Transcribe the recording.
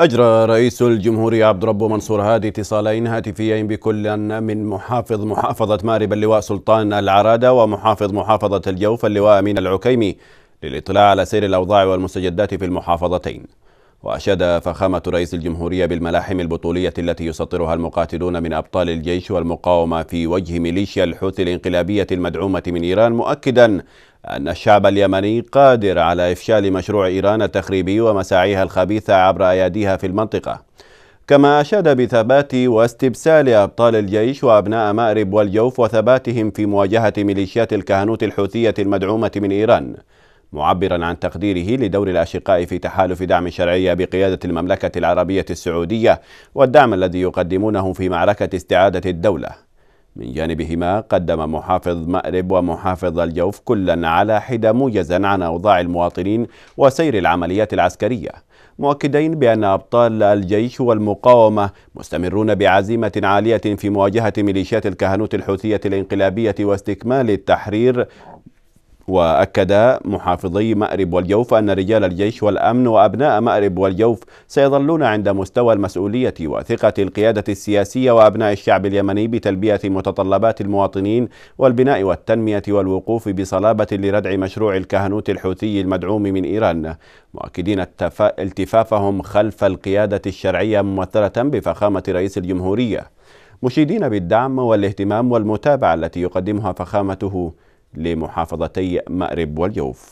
أجرى رئيس الجمهورية عبد ربه منصور هادي اتصالين هاتفيين بكل من محافظ محافظة مأرب اللواء سلطان العرادة ومحافظ محافظة الجوف اللواء أمين العكيمي للإطلاع على سير الأوضاع والمستجدات في المحافظتين. وأشاد فخامة رئيس الجمهورية بالملاحم البطولية التي يسطرها المقاتلون من أبطال الجيش والمقاومة في وجه ميليشيا الحوثي الانقلابية المدعومة من إيران مؤكدا أن الشعب اليمني قادر على إفشال مشروع إيران التخريبي ومساعيها الخبيثة عبر أياديها في المنطقة. كما أشاد بثبات واستبسال أبطال الجيش وأبناء مأرب والجوف وثباتهم في مواجهة ميليشيات الكهنوت الحوثية المدعومة من إيران معبرا عن تقديره لدور الأشقاء في تحالف دعم الشرعية بقيادة المملكة العربية السعودية والدعم الذي يقدمونه في معركة استعادة الدولة. من جانبهما قدم محافظ مأرب ومحافظ الجوف كلا على حدة موجزا عن أوضاع المواطنين وسير العمليات العسكرية مؤكدين بأن أبطال الجيش والمقاومة مستمرون بعزيمة عالية في مواجهة ميليشيات الكهنوت الحوثية الانقلابية واستكمال التحرير وأكد محافظي مأرب والجوف أن رجال الجيش والأمن وأبناء مأرب والجوف سيظلون عند مستوى المسؤولية وثقة القيادة السياسية وأبناء الشعب اليمني بتلبية متطلبات المواطنين والبناء والتنمية والوقوف بصلابة لردع مشروع الكهنوت الحوثي المدعوم من إيران. مؤكدين التفافهم خلف القيادة الشرعية ممثلة بفخامة رئيس الجمهورية. مشيدين بالدعم والاهتمام والمتابعة التي يقدمها فخامته لمحافظتي مأرب والجوف.